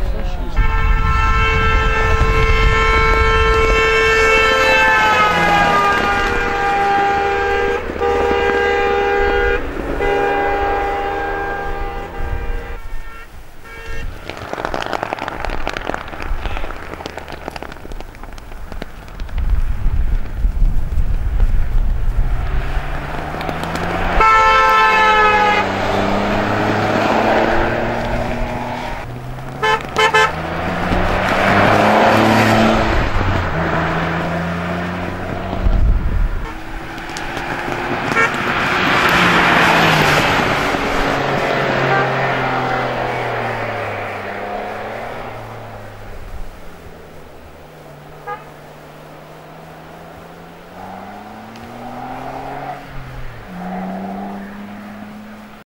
fish.